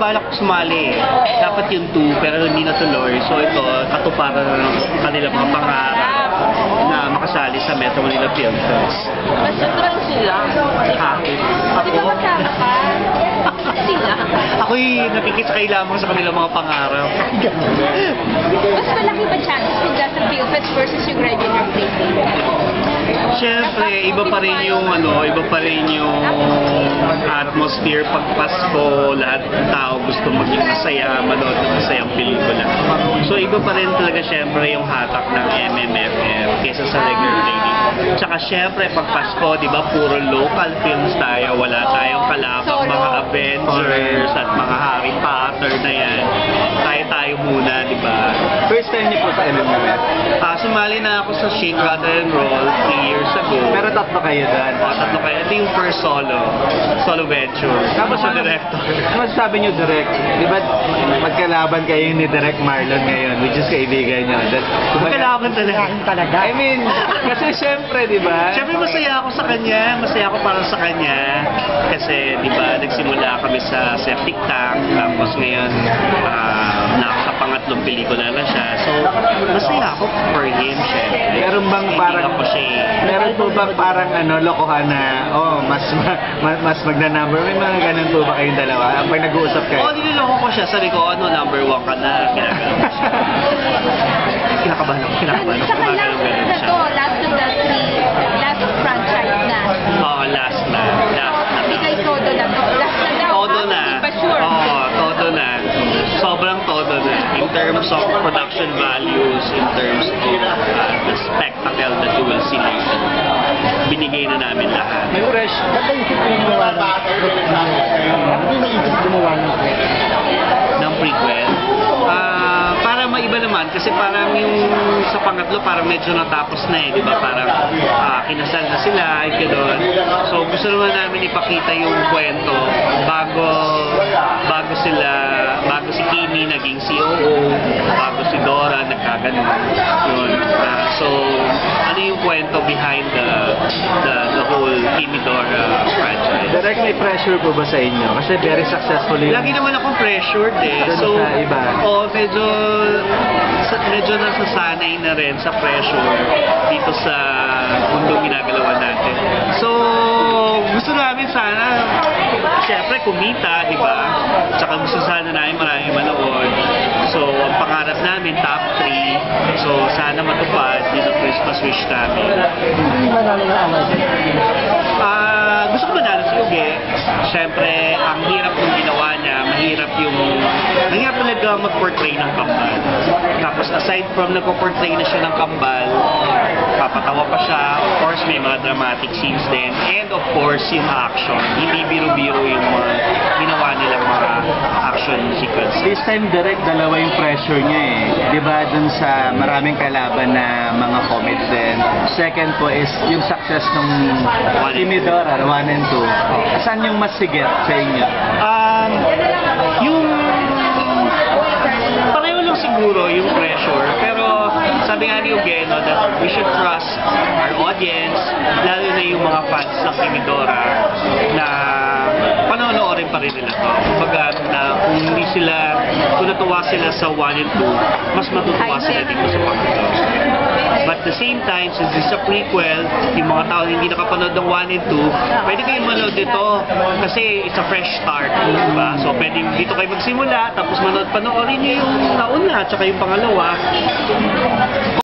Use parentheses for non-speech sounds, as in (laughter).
balak ko sumali eh. Dapat yung 2 pero hindi natuloy. So ito, katuparan na ng kanilang mga pangarap na makasali sa Metro Manila Film Fest. Masutran sila. Ha? Di Ako? Sila. (laughs) Ako'y nakikisakay lamang sa kanilang mga pangarap. Mas malaki ba chances kung sa Film Fest versus yung regular playing? Siyempre, iba pa rin yung ano, iba pa rin yung atmosphere pag Pasko, lahat ng tao gusto maging masaya, manood ng masayang pelikula. So iba pa rin talaga siyempre yung hatak ng MMFF kaysa sa regular playing. Tsaka siyempre pag Pasko, di ba, puro local films tayo, wala tayong kalabang Solo. mga Avengers at mga Harry Potter na yan. Tayo-tayo muna, di ba? First time niyo po sa MMFF. Ah, sumali na ako sa Shake, Rattle and Roll three years ago. Pero tatlo kayo doon. Ah, tatlo kayo. Ito yung first solo. Solo venture. Tapos sa ano- director. Ano masasabi niyo direct? Di ba magkalaban kayo ni Direct Marlon ngayon, which is kaibigan niyo. That, Magkalaban talaga. I mean, (laughs) kasi syempre, di ba? Siyempre masaya ako sa kanya. Masaya ako para sa kanya. Kasi, di ba, nagsimula kami sa septic tank. Tapos ngayon, ah, pangatlong pelikula na siya. So, masaya ako for him, syempre. Meron bang Hindi parang- ako siya eh. Meron po ba parang ano, lokohan na, oh, mas (laughs) ma, mas magna-number? May mga ganun po ba kayong dalawa? Pag nag-uusap kayo? Oo, niloloko ko siya. Sabi ko, ano, number one ka na. Kinagano ko siya. Kinakabahan ako, kinakabahan ako. Saka last na to, last of the three, last franchise terms of production values, in terms of uh, the spectacle that you will see later, binigay na namin lahat. May fresh. Ba't naisip ko yung gawa ng Hindi naisip gumawa ng ng prequel. Ah, para maiba naman kasi parang yung sa pangatlo parang medyo natapos na eh, di ba? Parang ah, kinasal na sila, ay gano'n. So gusto naman namin ipakita yung kwento bago bago sila Kimi naging COO, bago si Dora nagkaganon. Yun. Ah, so ano yung kwento behind the the, the whole Kimi Dora franchise? Direct may pressure po ba sa inyo? Kasi very successful yung... Lagi naman akong pressured eh. Doon So, sa iba. oh, medyo, medyo nasasanay na rin sa pressure dito sa mundong ginagalawan natin. So, gusto namin sana, syempre kumita, di ba? Tsaka gusto sana namin marami manood. So, ang pangarap namin, top 3. So, sana matupad yun ang Christmas wish namin. Hindi. Ah, gusto ko manalo si Uge. Siyempre, ang hirap ng ginawa niya, mahirap yung, mahirap talaga mag-portray ng kambal. Tapos aside from nagpo-portray na siya ng kambal, papatawa pa siya. Of course, may mga dramatic scenes din. And of course, yung action. Hindi This time direct dalawa yung pressure niya eh. 'Di ba dun sa maraming kalaban na mga comments din. Second po is yung success ng Timidora, 1 and 2. Saan yung mas sigit sa inyo? Um, yung pareho lang siguro yung pressure pero sabi nga ni Eugenio that we should trust our audience lalo na yung mga fans ng Timidora na panonoodin pa rin nila to kumbaga na kung hindi sila kung natuwa sila sa 1 and 2 mas matutuwa sila dito sa pangatlo But at the same time, since is a prequel, yung mga tao hindi nakapanood ng 1 and 2, pwede kayong manood dito kasi it's a fresh start. Diba? So pwede dito kayo magsimula, tapos manood panoorin nyo yung nauna at saka yung pangalawa.